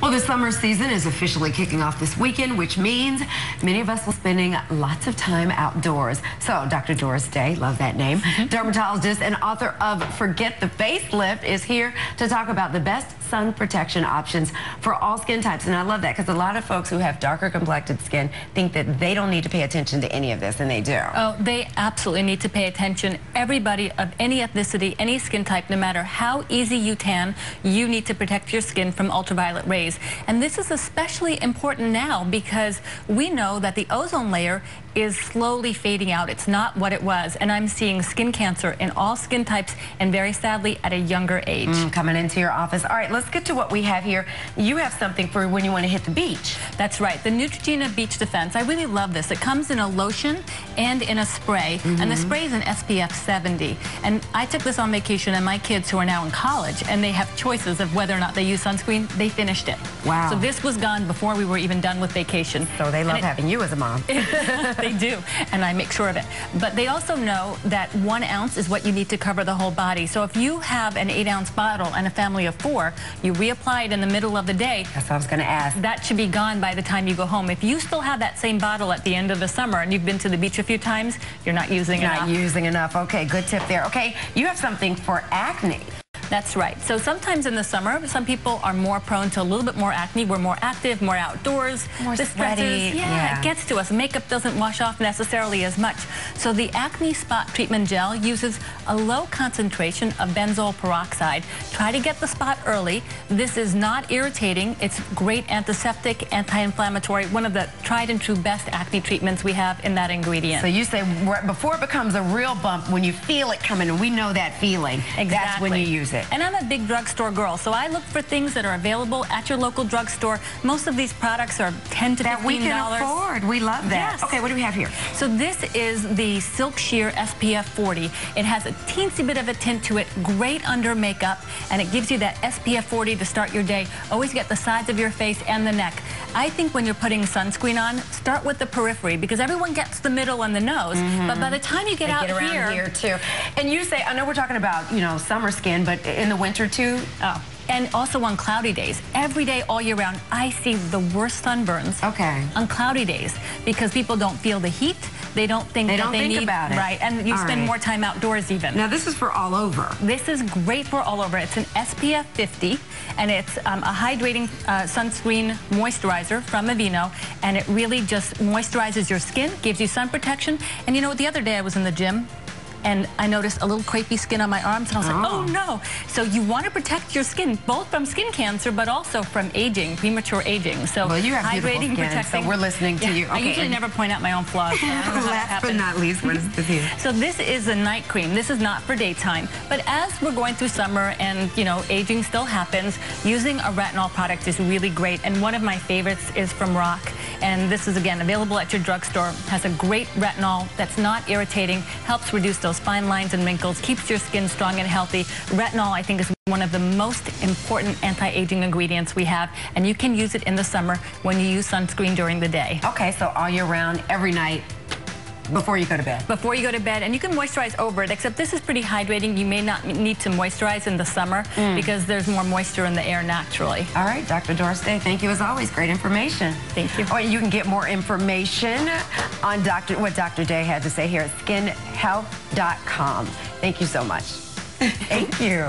Well, the summer season is officially kicking off this weekend, which means many of us will spending lots of time outdoors. So, Dr. Doris Day, love that name, mm -hmm. dermatologist and author of Forget the Facelift, is here to talk about the best sun protection options for all skin types. And I love that because a lot of folks who have darker complected skin think that they don't need to pay attention to any of this, and they do. Oh, they absolutely need to pay attention. Everybody of any ethnicity, any skin type, no matter how easy you tan, you need to protect your skin from ultraviolet rays. And this is especially important now because we know that the ozone layer is slowly fading out. It's not what it was. And I'm seeing skin cancer in all skin types and very sadly at a younger age. Mm, coming into your office. All right, let's get to what we have here. You have something for when you want to hit the beach. That's right. The Neutrogena Beach Defense. I really love this. It comes in a lotion and in a spray. Mm -hmm. And the mm-hmm. spray is an SPF 70. And I took this on vacation and my kids who are now in college and they have choices of whether or not they use sunscreen, they finished it. Wow. So this was gone before we were even done with vacation. So they love it, having you as a mom. they do, and I make sure of it. But they also know that one ounce is what you need to cover the whole body. So if you have an eight ounce bottle and a family of four, you reapply it in the middle of the day. That's what I was going to ask. That should be gone by the time you go home. If you still have that same bottle at the end of the summer and you've been to the beach a few times, you're not using you're enough. Not using enough. Okay, good tip there. Okay, you have something for acne. That's right. So sometimes in the summer, some people are more prone to a little bit more acne. We're more active, more outdoors. More the sweaty. Yeah, yeah, it gets to us. Makeup doesn't wash off necessarily as much. So the Acne Spot Treatment Gel uses a low concentration of benzoyl peroxide. Try to get the spot early. This is not irritating. It's great antiseptic, anti-inflammatory, one of the tried and true best acne treatments we have in that ingredient. So you say before it becomes a real bump, when you feel it coming, and we know that feeling, exactly. that's when you use it it. And I'm a big drugstore girl, so I look for things that are available at your local drugstore. Most of these products are 10 to $15. That we can afford. We love that. Yes. Okay, what do we have here? So this is the Silk Sheer SPF 40. It has a teensy bit of a tint to it, great under makeup, and it gives you that SPF 40 to start your day. Always get the sides of your face and the neck. I think when you're putting sunscreen on, start with the periphery because everyone gets the middle and the nose. Mm -hmm. But by the time you get they out get around here, here too. And you say, I know we're talking about, you know, summer skin, but in the winter too? Oh. And also on cloudy days. Every day, all year round, I see the worst sunburns okay. on cloudy days because people don't feel the heat. They don't think they that don't they think need, about it. Right, and you all spend right. more time outdoors even. Now this is for all over. This is great for all over. It's an SPF 50, and it's um, a hydrating uh, sunscreen moisturizer from Aveeno, and it really just moisturizes your skin, gives you sun protection. And you know, what the other day I was in the gym, and I noticed a little crepey skin on my arms, and I was oh. like, oh no. So you want to protect your skin, both from skin cancer, but also from aging, premature aging. So well, you have hydrating, skin, protecting. So we're listening to yeah, you. Okay. I usually never point out my own flaws. So Last but not least, what is this here? So this is a night cream. This is not for daytime. But as we're going through summer and, you know, aging still happens, using a retinol product is really great. And one of my favorites is from RoC. And this is, again, available at your drugstore. Has a great retinol that's not irritating, helps reduce those fine lines and wrinkles, keeps your skin strong and healthy. Retinol, I think, is one of the most important anti-aging ingredients we have, and you can use it in the summer when you use sunscreen during the day. Okay, so all year round, every night, before you go to bed. Before you go to bed. And you can moisturize over it, except this is pretty hydrating. You may not need to moisturize in the summer mm. because there's more moisture in the air naturally. All right, Dr. Doris Day, thank you as always. Great information. Thank you. Oh, you can get more information on Dr. what Dr. Day had to say here at skinhealth.com. Thank you so much. Thank you.